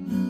Mm-hmm.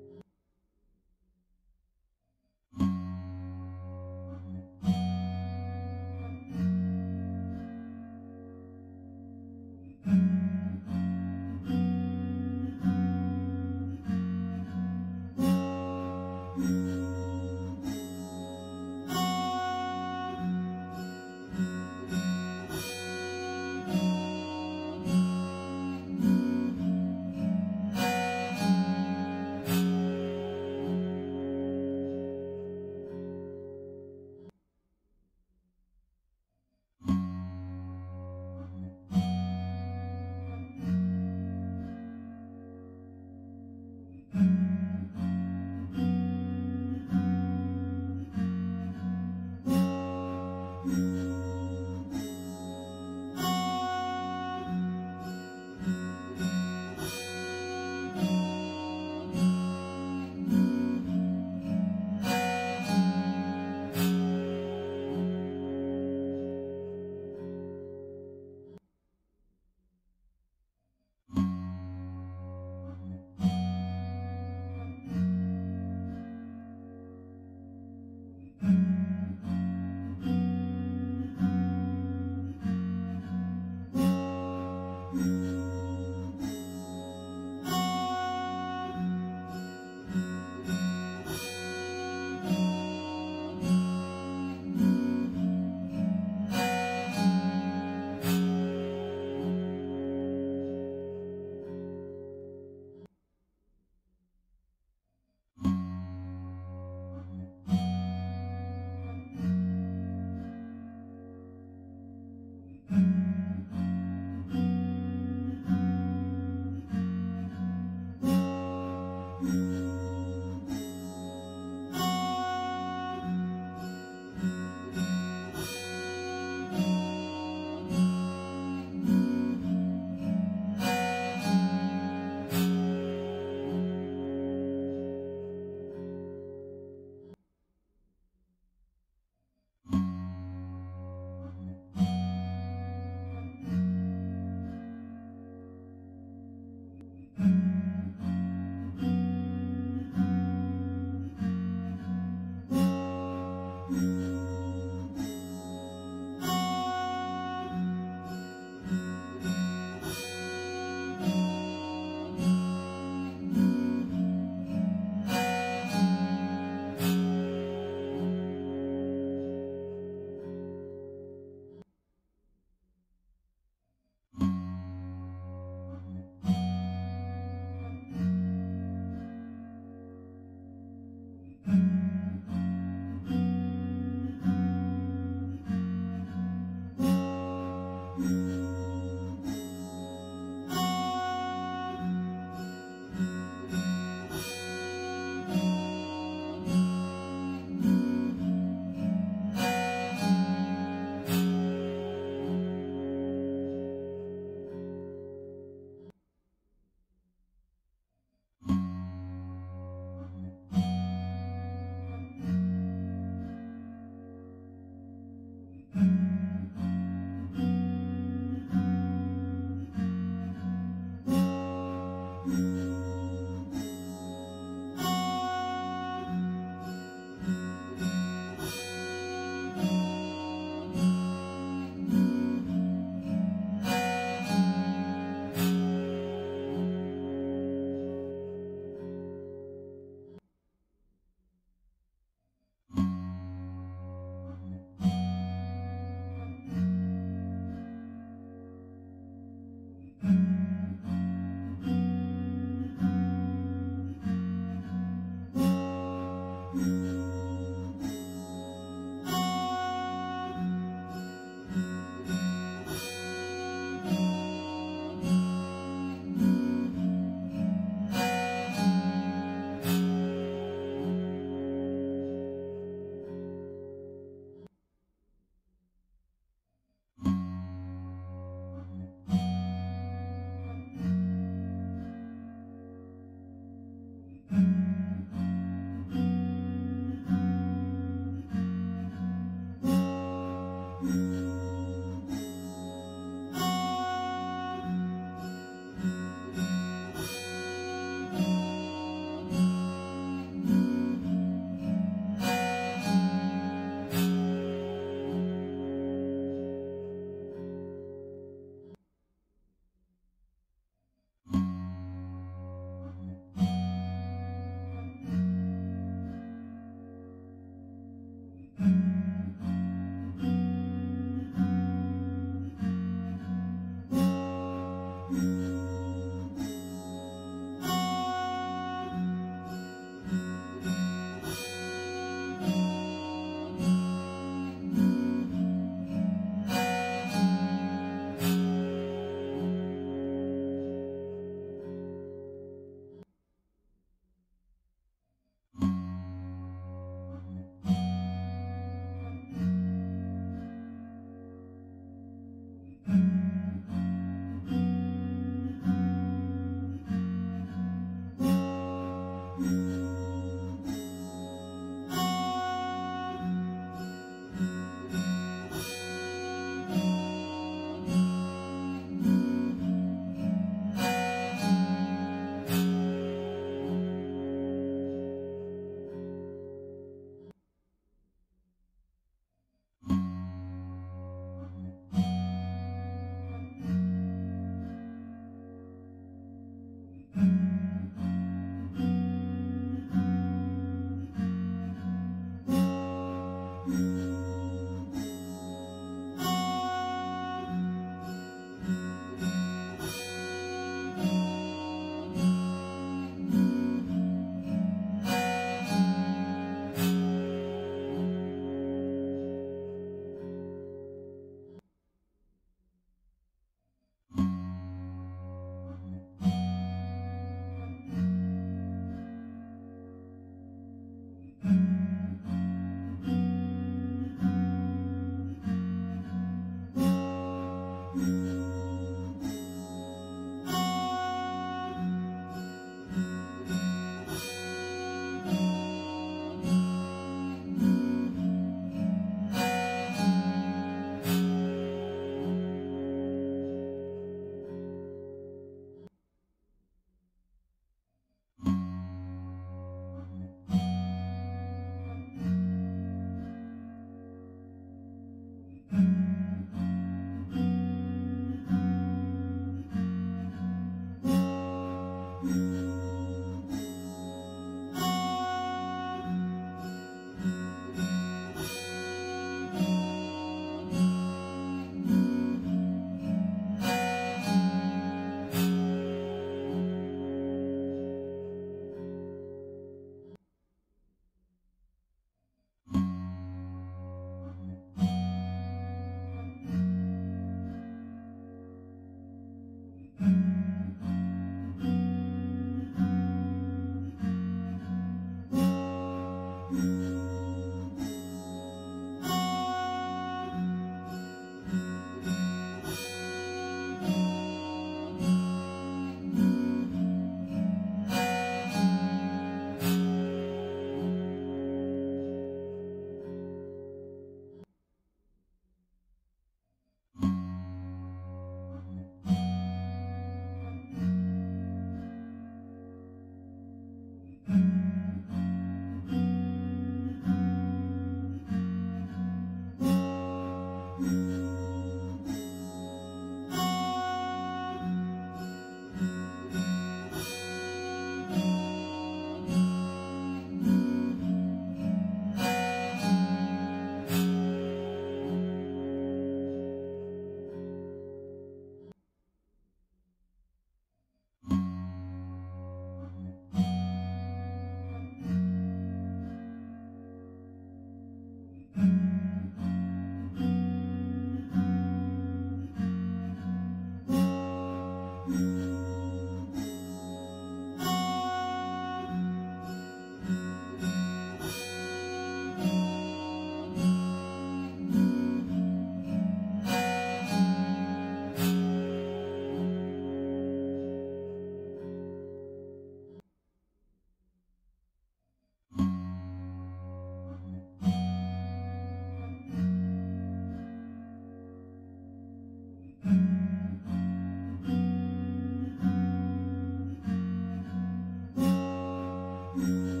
Mm-hmm.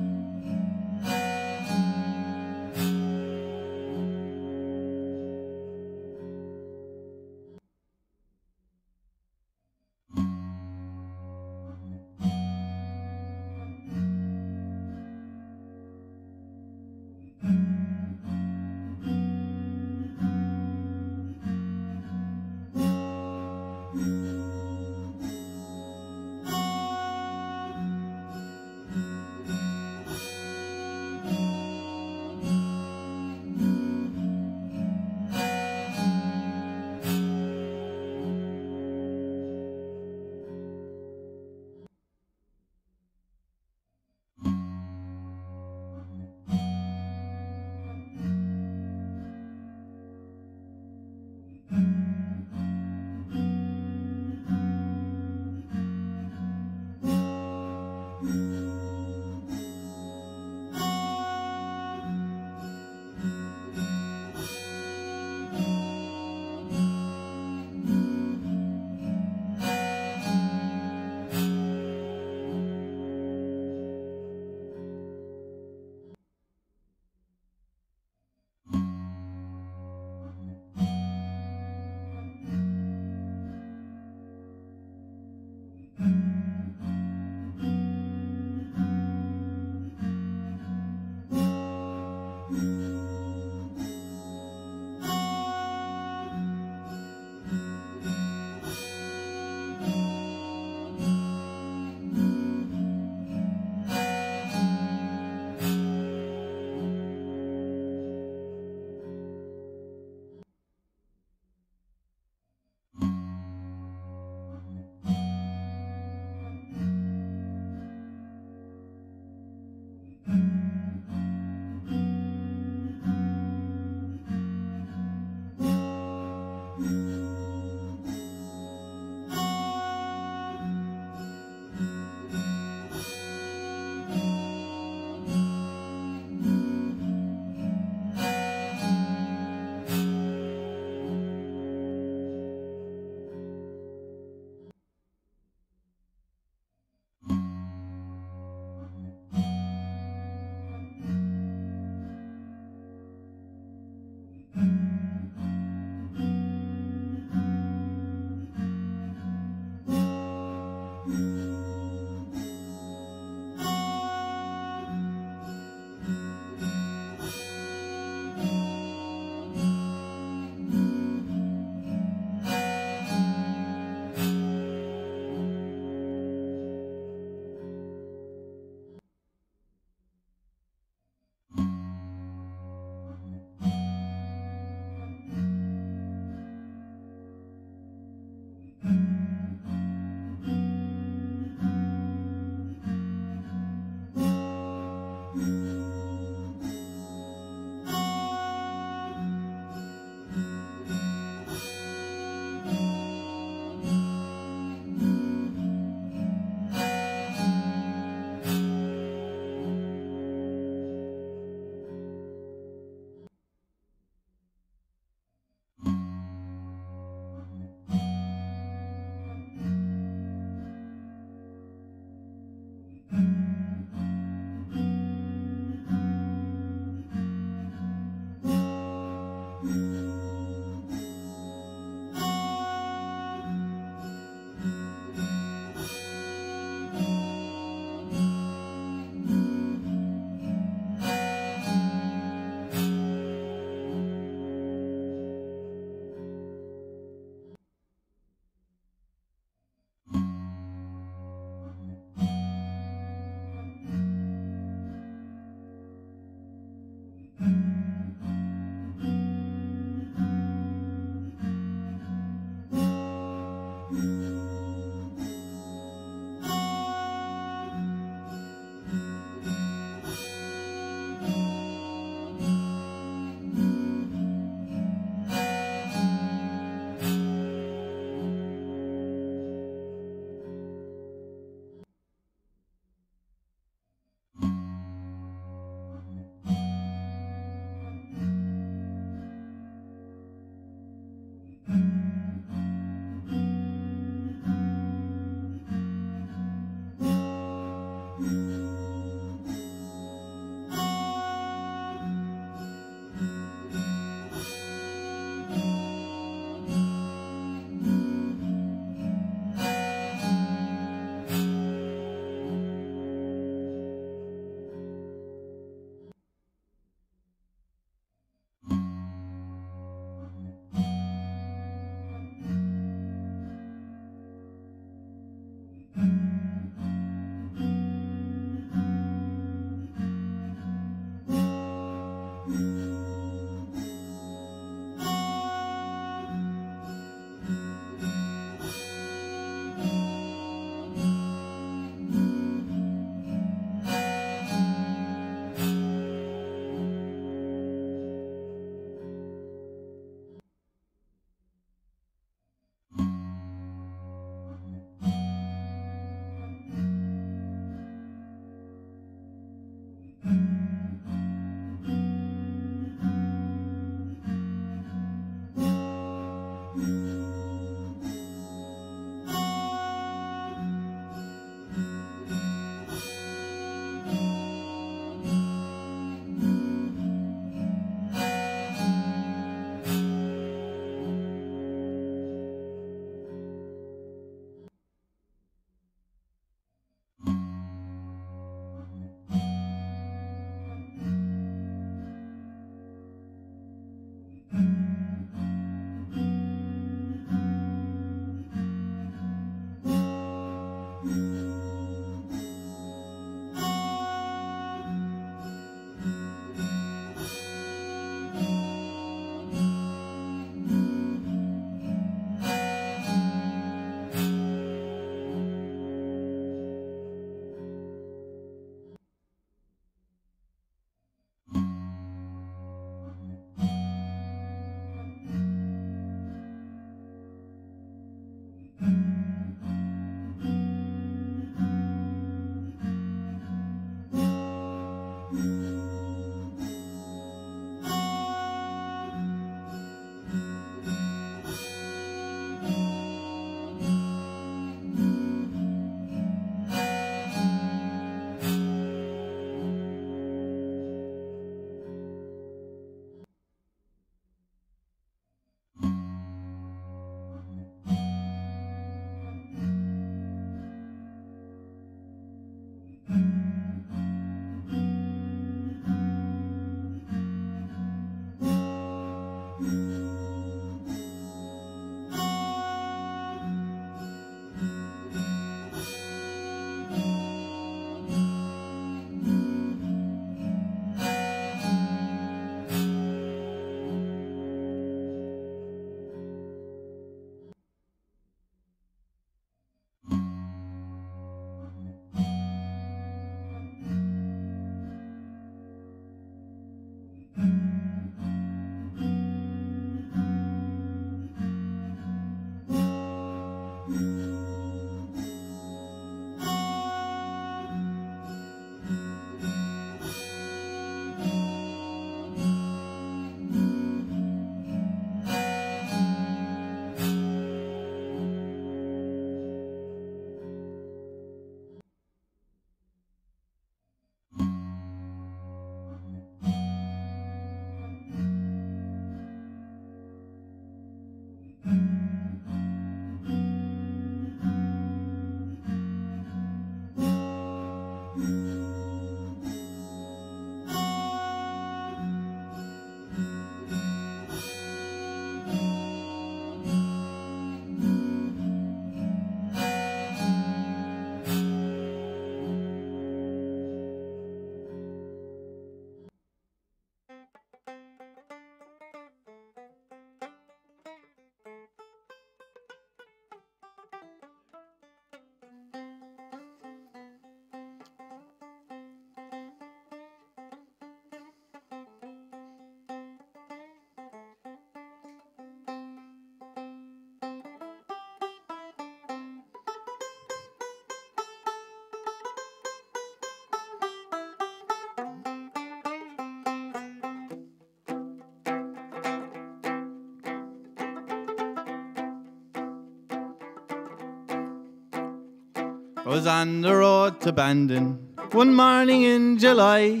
I was on the road to Bandon one morning in July.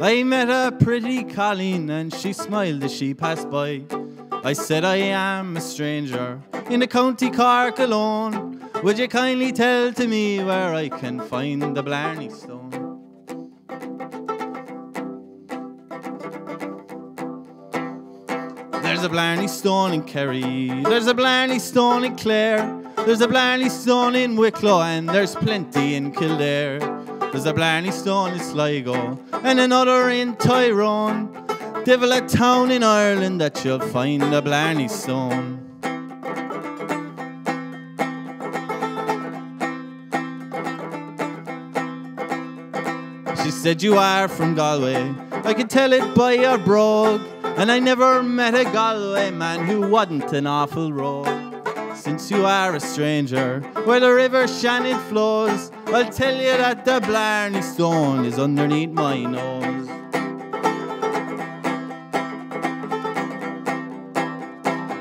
I met a pretty Colleen and she smiled as she passed by. I said I am a stranger in the county Cork alone. Would you kindly tell to me where I can find the Blarney Stone? There's a Blarney Stone in Kerry, there's a Blarney Stone in Clare, there's a Blarney Stone in Wicklow, and there's plenty in Kildare. There's a Blarney Stone in Sligo, and another in Tyrone. Devil a town in Ireland that you'll find a Blarney Stone. She said you are from Galway. I could tell it by your brogue. And I never met a Galway man who wasn't an awful rogue. Since you are a stranger, where the river Shannon flows, I'll tell you that the Blarney Stone is underneath my nose.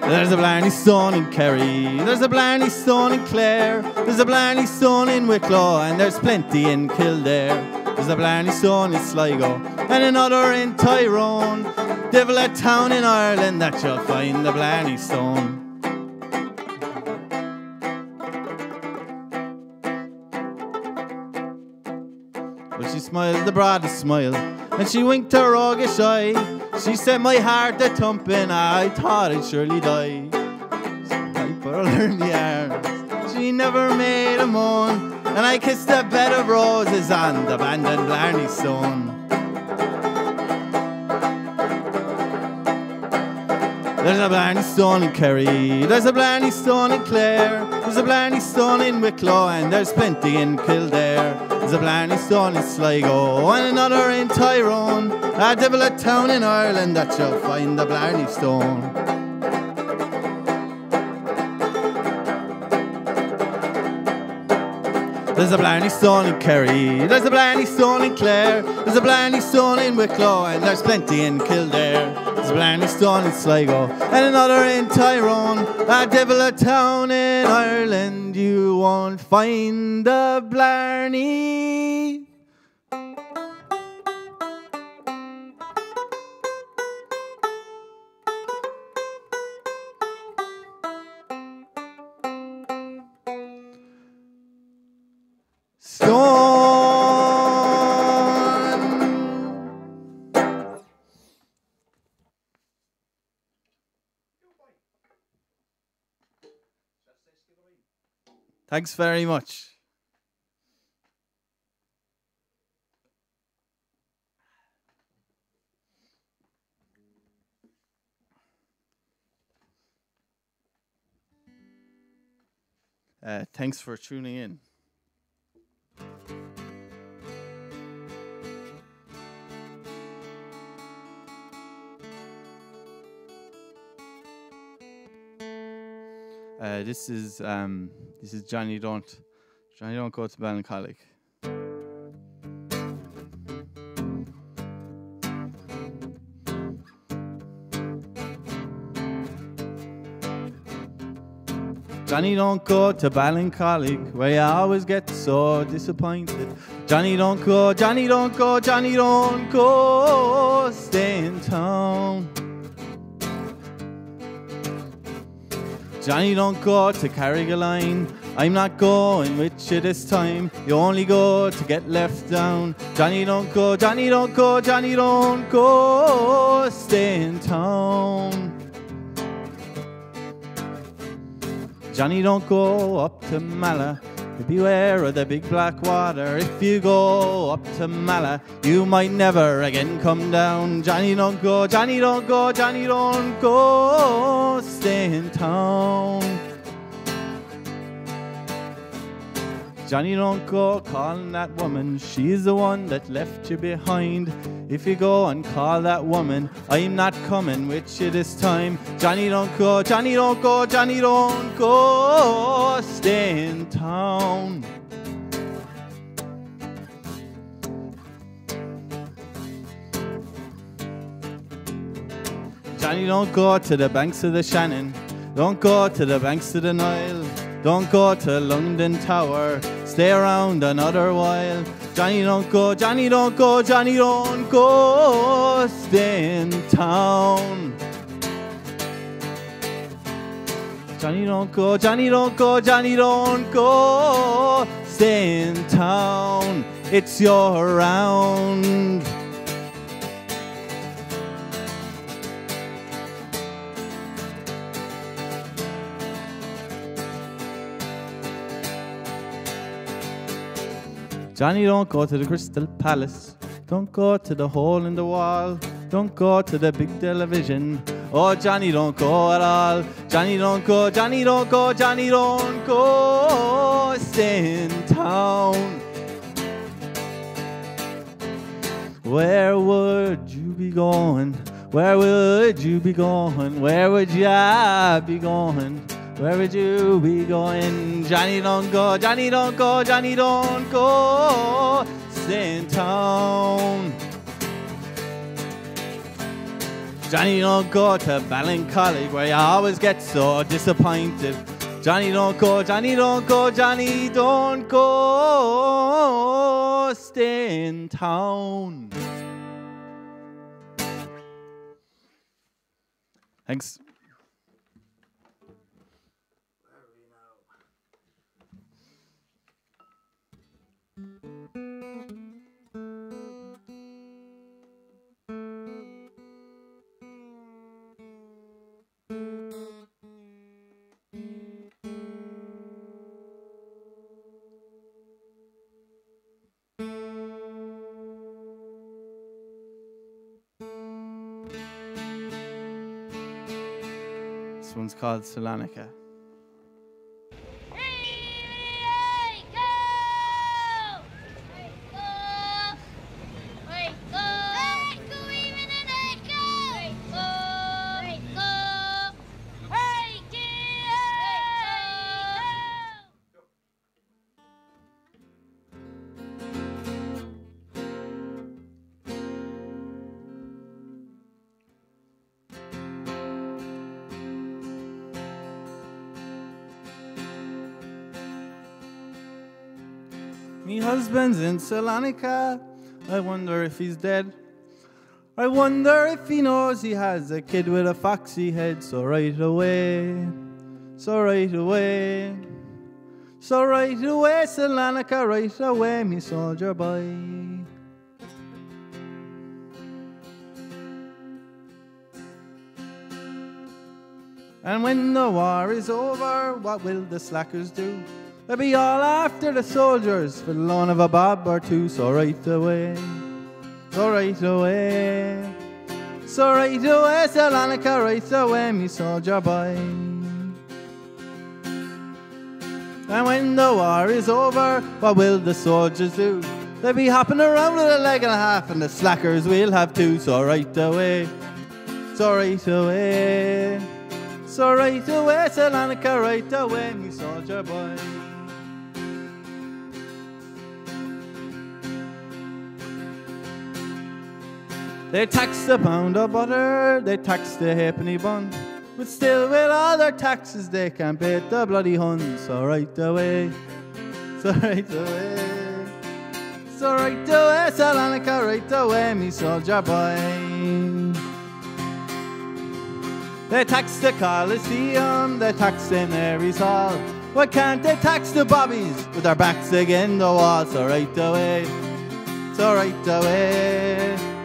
There's a Blarney Stone in Kerry, there's a Blarney Stone in Clare, there's a Blarney Stone in Wicklow, and there's plenty in Kildare. There's a Blarney Stone in Sligo, and another in Tyrone. Devil a town in Ireland that you'll find the Blarney Stone. Smiled the broadest smile, and she winked her roguish eye. She set my heart a thumping, I thought I'd surely die. I put her in the arms, she never made a moan, and I kissed a bed of roses on the Bandon Blarney Stone. There's a Blarney Stone in Kerry, there's a Blarney Stone in Clare, there's a Blarney Stone in Wicklow, and there's plenty in Kildare. There's a Blarney Stone in Sligo, and another in Tyrone. A devil a town in Ireland that you'll find the Blarney Stone. There's a Blarney Stone in Kerry, there's a Blarney Stone in Clare, there's a Blarney Stone in Wicklow, and there's plenty in Kildare. There's a Blarney Stone in Sligo, and another in Tyrone. A devil a town in Ireland, you won't find the Blarney. Thanks very much. Uh, thanks for tuning in. Uh, this is um, this is Johnny Don't Johnny Don't go to Ballincollig. Johnny don't go to Ballincollig where you always get so disappointed. Johnny don't go, Johnny don't go, Johnny don't go, stay in town. Johnny don't go to Carrigaline. I'm not going with you this time. You only go to get left down. Johnny don't go, Johnny don't go, Johnny don't go, stay in town. Johnny don't go up to Mallow. Beware of the big black water. If you go up to Mallow, you might never again come down. Johnny don't go, Johnny don't go, Johnny don't go. Stay in town. Johnny don't go calling that woman. She's the one that left you behind. If you go and call that woman, I'm not coming with you this time. Johnny don't go, Johnny don't go, Johnny don't go. Stay in town. Johnny don't go to the banks of the Shannon. Don't go to the banks of the Nile. Don't go to London Tower. stay around another while. Johnny don't go, Johnny don't go, Johnny don't go, stay in town. Johnny don't go, Johnny don't go, Johnny don't go, stay in town. It's your round. Johnny, don't go to the Crystal Palace. Don't go to the hole in the wall. Don't go to the big television. Oh, Johnny, don't go at all. Johnny, don't go. Johnny, don't go. Johnny, don't go. Stay in town. Where would you be going? Where would you be going? Where would ya be going? Where would you be going? Johnny don't go, Johnny don't go, Johnny don't go. Stay in town. Johnny don't go to Ballincollig where you always get so disappointed. Johnny don't go, Johnny don't go, Johnny don't go. Stay in town. Thanks. One's called Salonika. Me husband's in Salonika. I wonder if he's dead. I wonder if he knows he has a kid with a foxy head. So right away, so right away, so right away, Salonika, right away, me soldier boy. And when the war is over, what will the slackers do? They'll be all after the soldiers for the loan of a bob or two, so right away, so right away, so right away, Salonika, right away, me soldier boy. And when the war is over, what will the soldiers do? They'll be hopping around with a leg and a half, and the slackers will have two, so right away, so right away. So right away, Salonika, right away, me soldier boy. They tax the pound of butter, they tax the halfpenny bun. But still, with all their taxes, they can't pay the bloody Huns. So right away, so right away, so right away, Salonika, right away, me soldier boy. They tax the Coliseum, they tax the Mary's Hall. Why can't they tax the bobbies with their backs against the wall? So right away, so right away.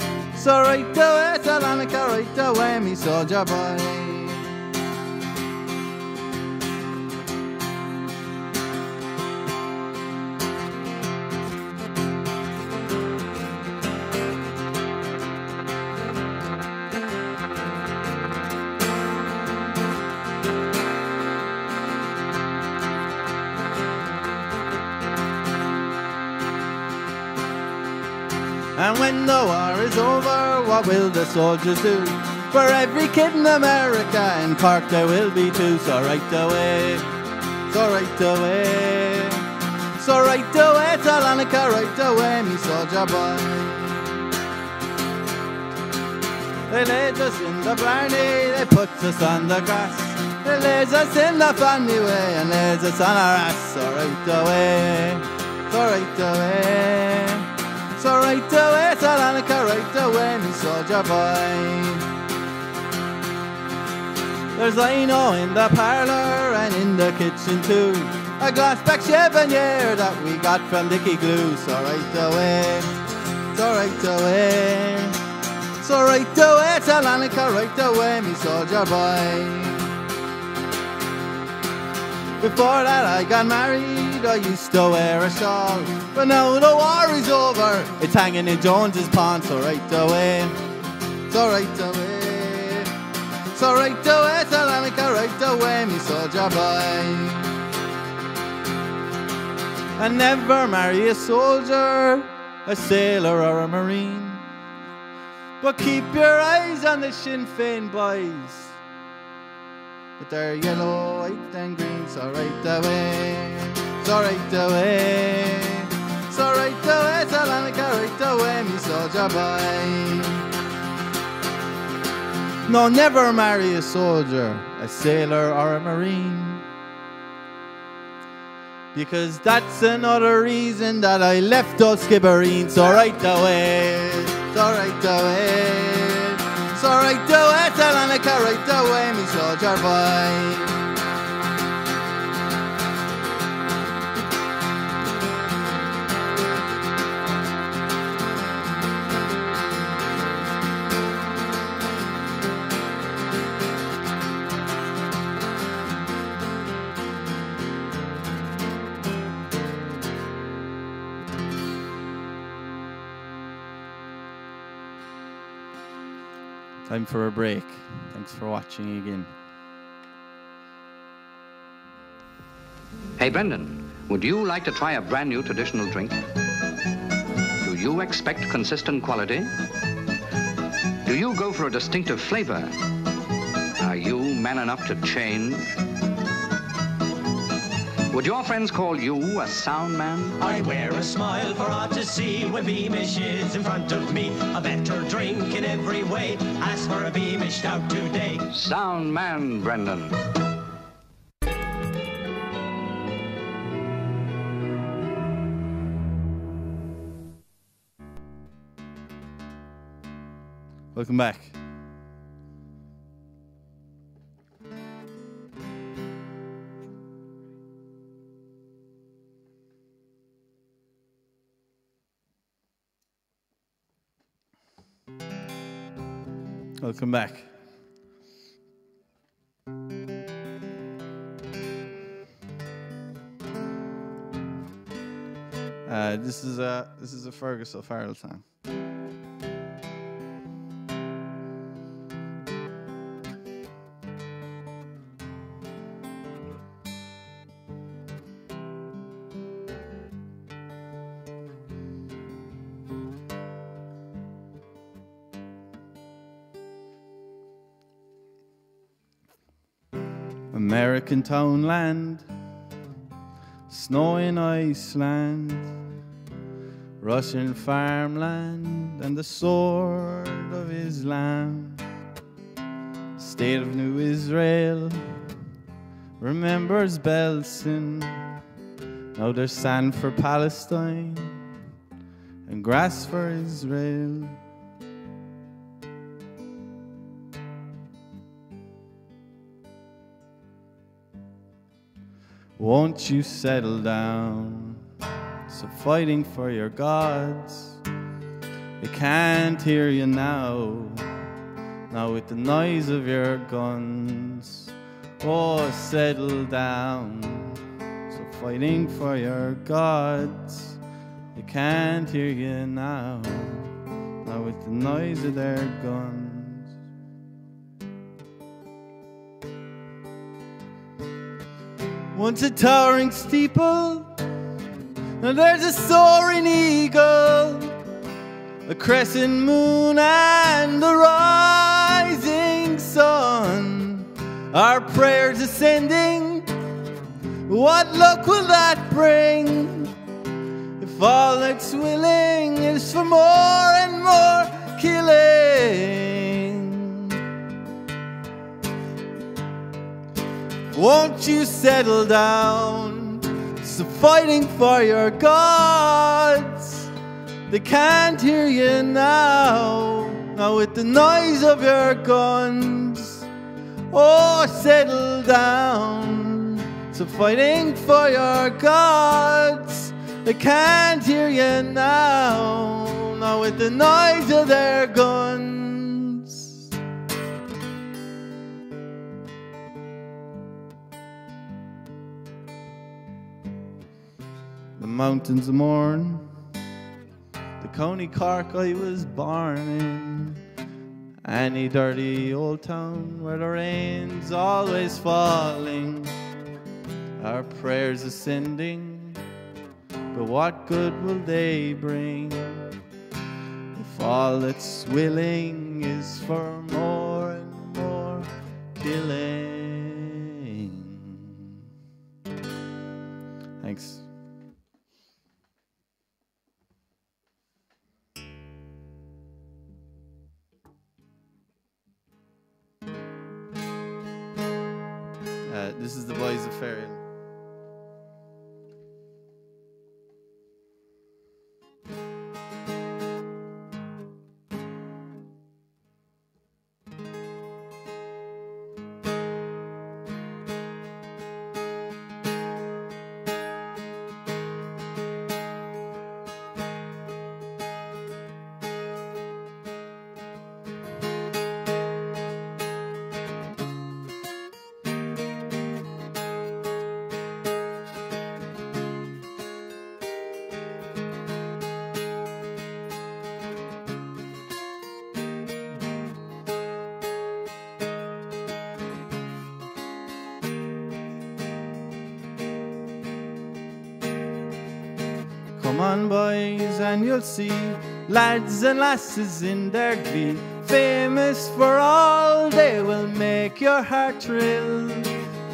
So right away, Salonika, right away, me soldier boy. What will the soldiers do? For every kid in America in Cork there will be two. So right away, so right away, so right away, Salonika, right away, me soldier boy. They laid us in the blarney, they put us on the grass. They laid us in the funny way and laid us on our ass. So right away, so right away. So right away, right away, me soldier boy. There's lino in the parlour and in the kitchen too. A glass back chiffonier that we got from Dicky Glue. So right away, so right away. So right away, Salonika, right away, me soldier boy. Before that I got married, I used to wear a shawl. But now the war is over, it's hanging in Jones's pond. So right away, so right away, so right away, Salonika, right away, me soldier boy. And never marry a soldier, a sailor or a marine. But keep your eyes on the Sinn Féin boys. But they're yellow, white and green, so right away, away, away, Salonika, right away, me soldier boy. No, never marry a soldier, a sailor or a marine. Because that's another reason that I left those skibberines, so right away, so right away. So right away, Salonica, right away, me soldier boy. Time for a break. Thanks for watching again. Hey, Brendan, would you like to try a brand new traditional drink? Do you expect consistent quality? Do you go for a distinctive flavor? Are you man enough to change? Would your friends call you a sound man? I wear a smile for all to see when Beamish is in front of me. A better drink in every way. Ask for a Beamish stout today. Sound man, Brendan. Welcome back. Welcome back. Uh, this is a this is a Fergus O'Farrell song. American townland, snow in Iceland, Russian farmland, and the sword of Islam. State of New Israel remembers Belsen. Now there's sand for Palestine and grass for Israel. Won't you settle down? So fighting for your gods. They can't hear you now. Now with the noise of your guns. Oh, settle down. So fighting for your gods. They can't hear you now. Now with the noise of their guns. Once a towering steeple, now there's a soaring eagle, a crescent moon, and the rising sun. Our prayers ascending, what luck will that bring? If all that's willing is for more and more killing. Won't you settle down? So fighting for your gods, they can't hear you now. Now with the noise of your guns, oh settle down. So fighting for your gods, they can't hear you now. Now with the noise of their guns. The mountains mourn, the county Cork I was born in. Any dirty old town where the rain's always falling, our prayers ascending, but what good will they bring if all that's willing is for more and more killing? Lads and lasses in their glee. Famous for all, they will make your heart thrill.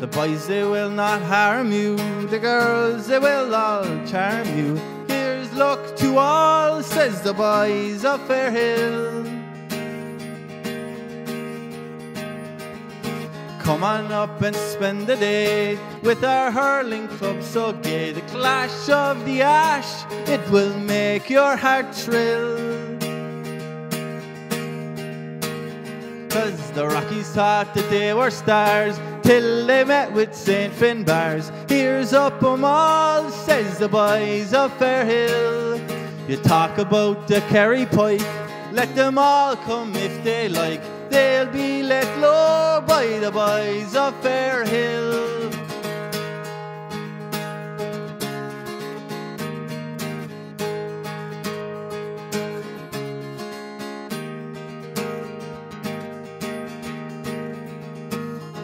The boys, they will not harm you. The girls, they will all charm you. Here's luck to all, says the boys of Fairhill. Come on up and spend the day with our hurling club so gay. The clash of the ash, it will make your heart thrill. Cause the Rockies thought that they were stars till they met with St. Finbarr's. Here's up 'em all, says the boys of Fairhill. You talk about the Kerry Pike, let them all come if they like. They'll be let low by the boys of Fairhill.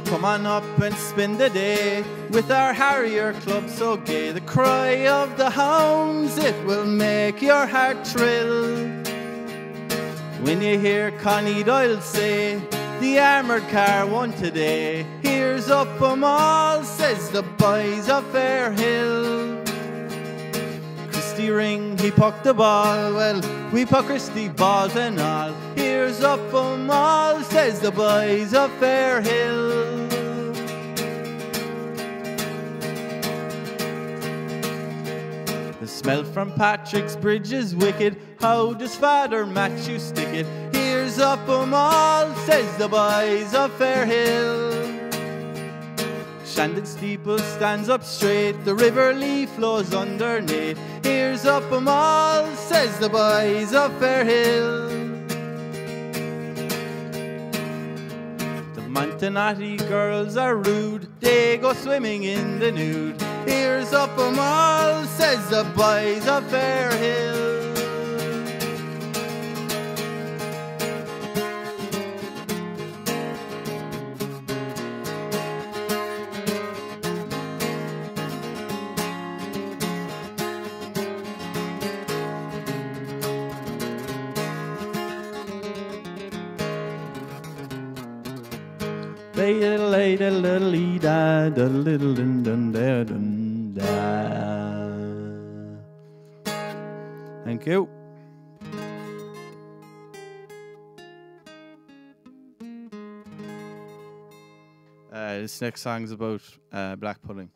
Come on up and spend the day with our Harrier Club so gay. The cry of the hounds, it will make your heart thrill. When you hear Connie Doyle say, the armoured car won today. Here's up 'em all, says the boys of Fair Hill. Christy Ring, he pucked the ball. Well, we puck Christy balls and all. Here's up 'em all, says the boys of Fair Hill. The smell from Patrick's Bridge is wicked. How does Father Mathew stick it? Here's up 'em all, says the boys of Fairhill. Shandon steeple stands up straight, the river Lee flows underneath. Here's up 'em all, says the boys of Fairhill. The Montenotte girls are rude, they go swimming in the nude. Here's up 'em all, says the boys of Fairhill. Thank you. Uh, this next song's about uh, black pudding.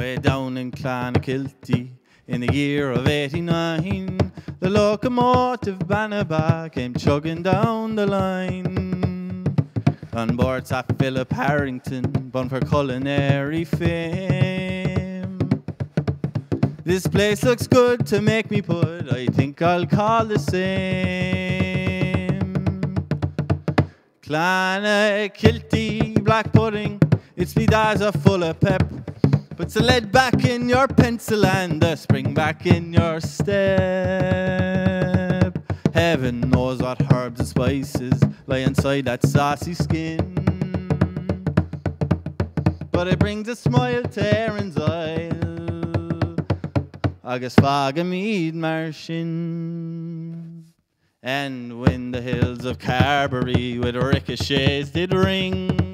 Way down in Clonakilty in the year of 89, the locomotive Banaba came chugging down the line. On board sat Philip Harrington, born for culinary fame. This place looks good to make me put, I think I'll call the same. Clonakilty uh, black pudding, it's me that's are full of pep. Puts the lead back in your pencil and the spring back in your step. Heaven knows what herbs and spices lie inside that saucy skin. But it brings a smile to Erin's Isle. Agus fága mead mar sin. And when the hills of Carbery with ricochets did ring,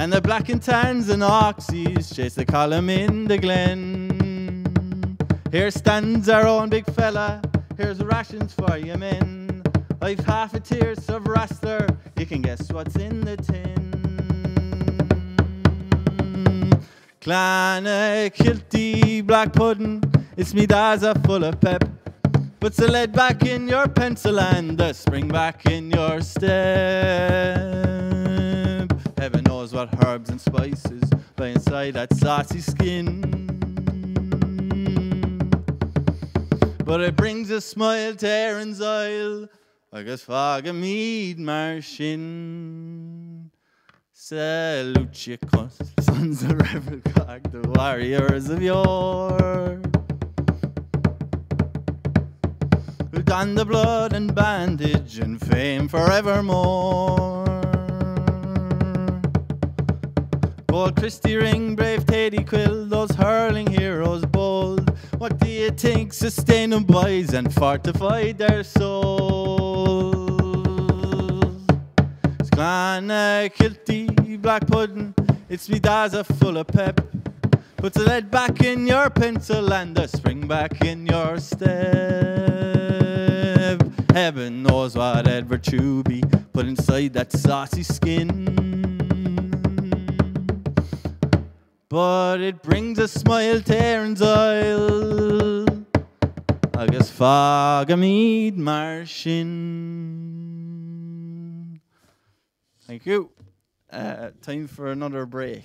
and the black and tans and Auxies chase the column in the glen. Here stands our own big fella, here's rations for you men. I've half a tierce of raster, you can guess what's in the tin. Clonakilty black pudding, it's me daza full of pep. Puts the lead back in your pencil and the spring back in your step. Knows what herbs and spices lie inside that saucy skin. But it brings a smile to Erin's Isle, like a fog of mead marshin. Salute you, sons of Rebel Cork, the warriors of yore. Who don the blood and bandage and fame forevermore. Bold Christy Ring, brave Teddy Quill, those hurling heroes bold. What do you think sustain them boys and fortify their souls? Clonakilty black pudding, it's me daza full of pep. Put the lead back in your pencil and the spring back in your step. Heaven knows what Edward Chubby put inside that saucy skin. But it brings a smile to Erin's Isle. I guess fog a mead marshin. Thank you. Uh, time for another break.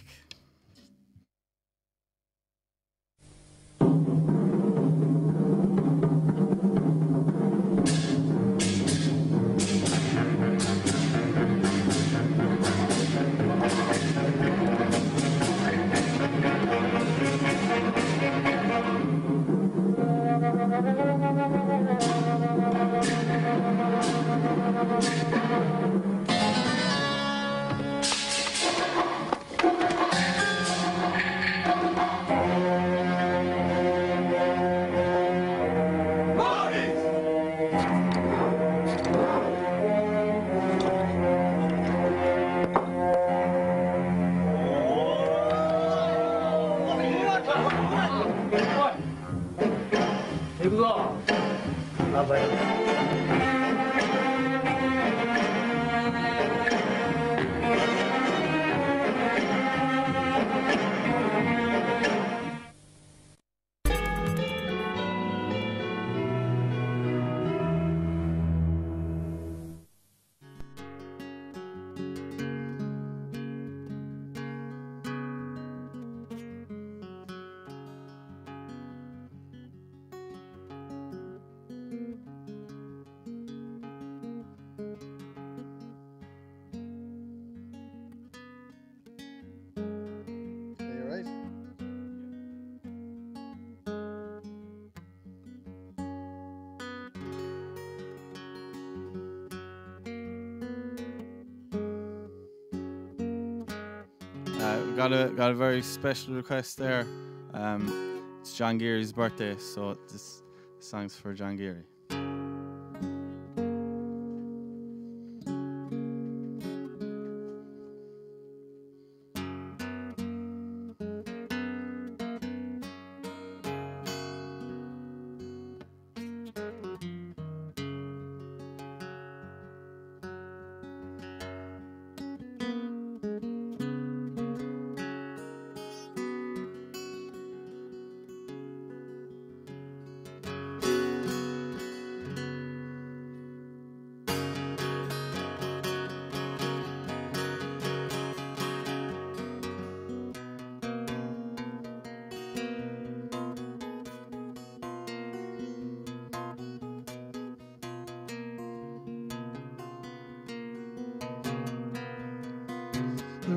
Got a got a very special request there. Um, it's John Geary's birthday, so this song's for John Geary.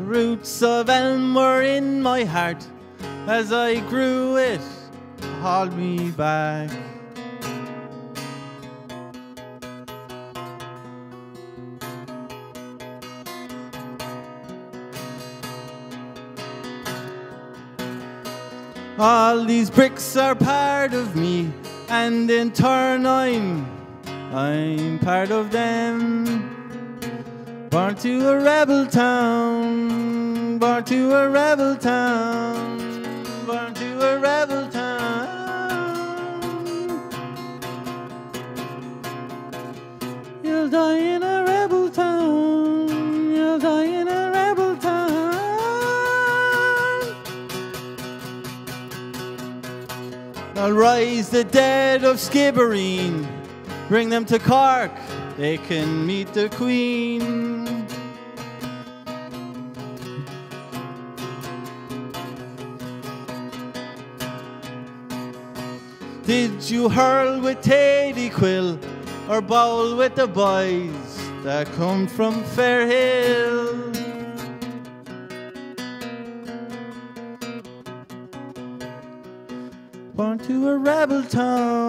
Roots of elm were in my heart. As I grew, it hauled me back. All these bricks are part of me, and in turn I'm I'm part of them. Born to a rebel town, born to a rebel town, born to a rebel town. You'll die in a rebel town, you'll die in a rebel town. I'll raise the dead of Skibbereen, bring them to Cork, they can meet the Queen. Did you hurl with Teddy Quill or bowl with the boys that come from Fairhill? Born to a rebel town.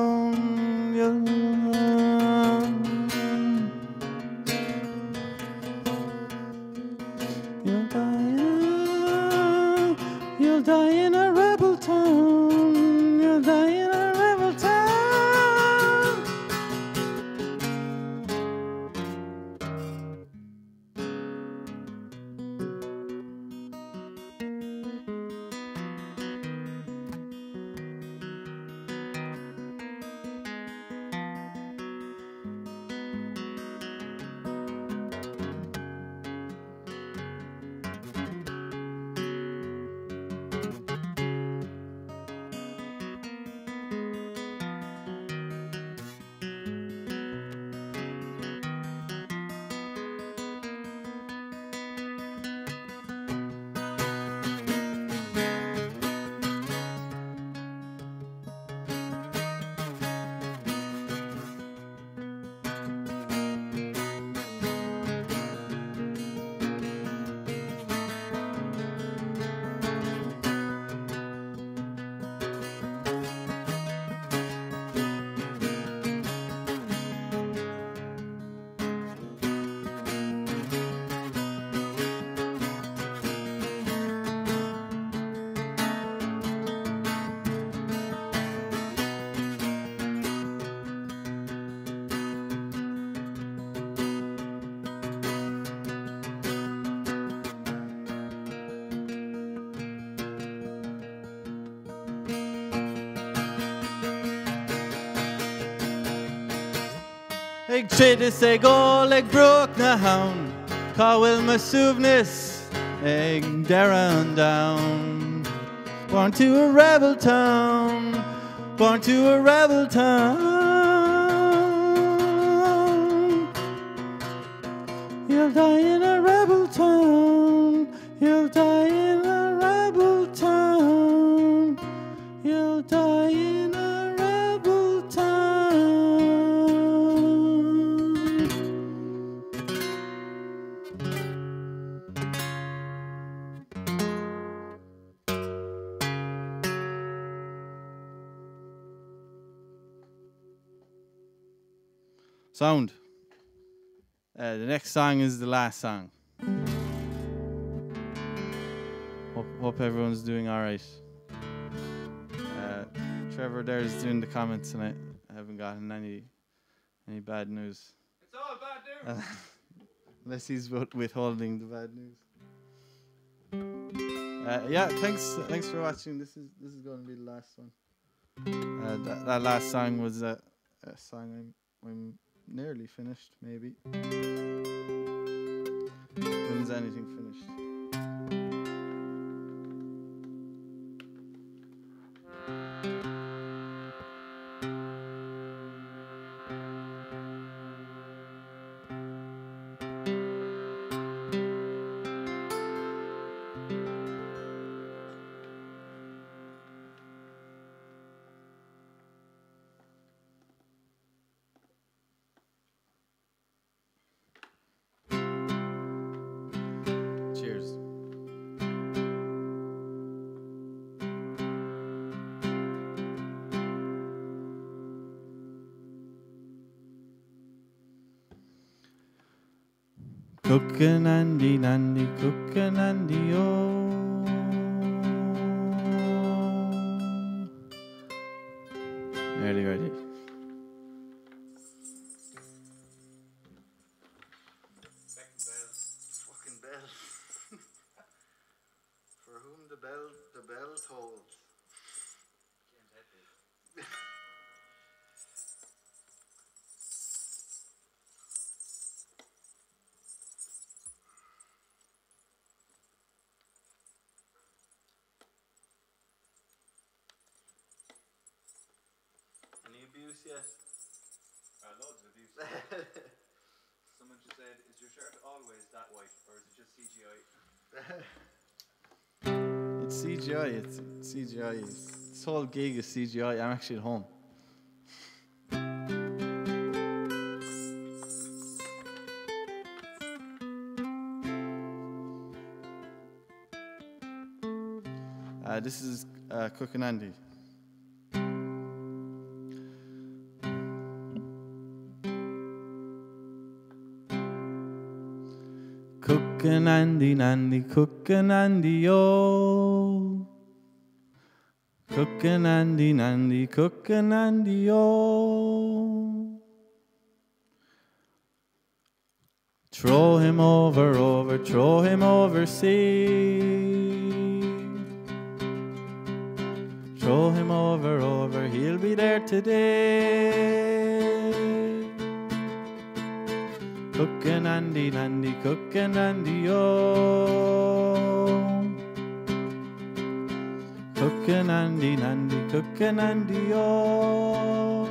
Ag trid sé go le brook na hound, Cawil ma suvnis, ag down. Born to a rebel town, born to a rebel town. Sound. Uh, the next song is the last song. Hope, hope everyone's doing all right. Uh, Trevor there is doing the comments tonight. I haven't gotten any any bad news. It's all bad news. Unless he's withholding the bad news. Uh, yeah, thanks thanks for watching. This is this is going to be the last one. Uh, that, that last song was a, a song I'm I'm nearly finished, maybe. When's anything finished? Cucanandy Nandy, cucanandy, oh. CGI. I'm actually at home. Uh, this is uh, Cucanandy. Cookin' Andy, Nandy, cucanandy, oh. Cucanandy, Nandy, cucanandy, oh. Throw him over, over, throw him over overseas. Throw him over, over, he'll be there today. Cucanandy, Nandy, cucanandy, oh. Cucanandy, Nandy, cucanandy, oh.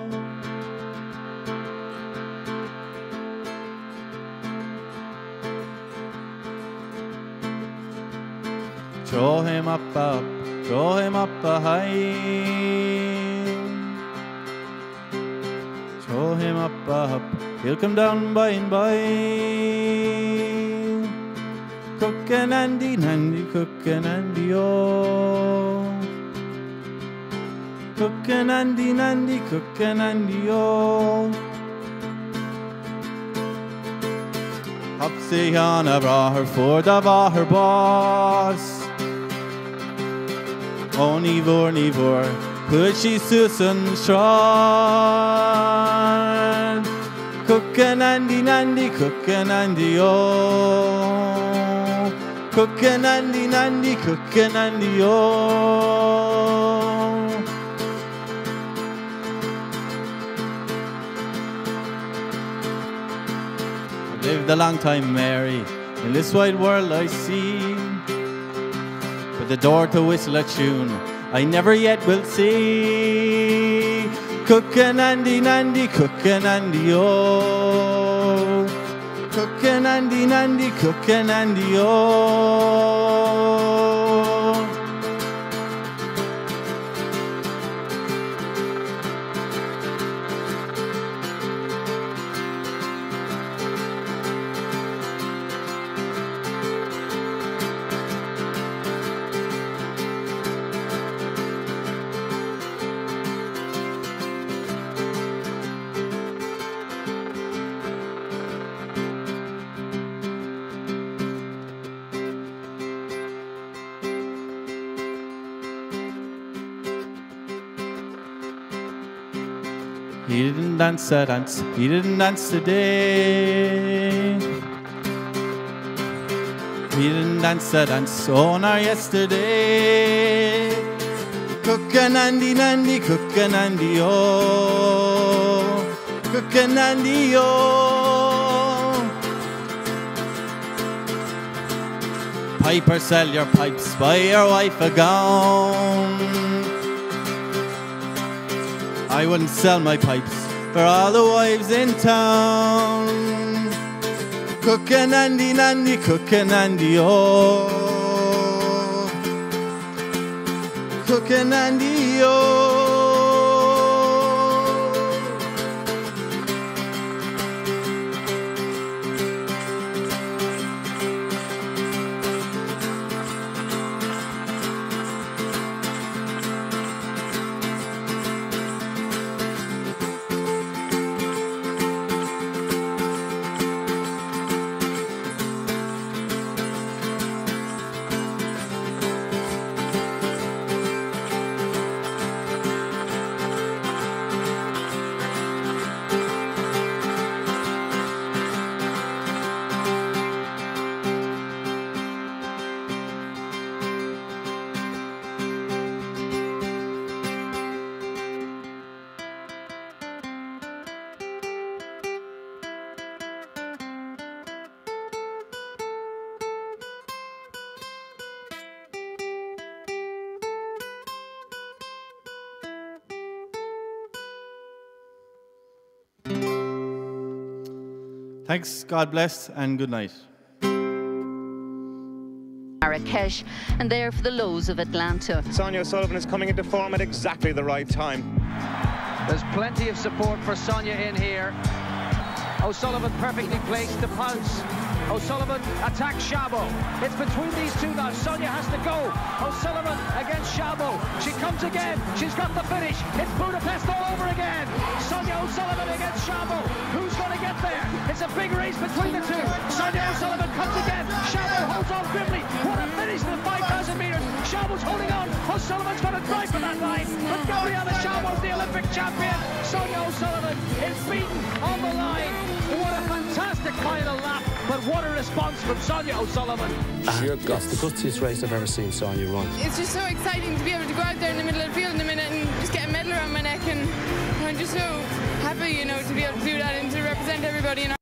Throw him up, up, throw him up high. Throw him up, up, he'll come down by and by. Cucanandy, Nandy, cucanandy, oh. Cucanandy, Nandy, cucanandy, oh. Hopsy on a bra for the var boss. Oni vor ni vor, pushy Susan strong. Cucanandy Nandy, cucanandy oh. Cucanandy Nandy, cucanandy oh. Lived a long time, Mary. In this wide world I see. But the door to whistle a tune I never yet will see. Cucanandy Nandy, cucanandy oh. Cucanandy Nandy, cucanandy oh. Dance a dance, he didn't dance today. He didn't dance a dance on oh, our yesterday. Cucanandy Nandy, cucanandy oh. Cucanandy oh. Piper, sell your pipes, buy your wife a gown. I wouldn't sell my pipes for all the wives in town. Cucanandy Nandy, cucanandy oh. Cucanandy oh. Thanks, God bless, and good night. Marrakesh and there for the lows of Atlanta. Sonia O'Sullivan is coming into form at exactly the right time. There's plenty of support for Sonia in here. O'Sullivan perfectly placed to pounce. O'Sullivan attacks Szabo. It's between these two now. Sonia has to go. O'Sullivan against Szabo. She comes again. She's got the finish. It's Budapest all over again. Sonia O'Sullivan against Szabo. Who's going to get there? It's a big race between the two. Sonia O'Sullivan comes again. Szabo holds on grimly. What a finish to the 5,000 metres. Szabo's holding on. O'Sullivan's going to drive for that line. But Gabriela Szabo's the Olympic champion. Sonia O'Sullivan is beaten on the line. What a fantastic final lap. But what a response from Sonia O'Sullivan. It's the gutsiest race I've ever seen Sonia run. It's just so exciting to be able to go out there in the middle of the field in a minute and just get a medal around my neck and I'm just so happy, you know, to be able to do that and to represent everybody in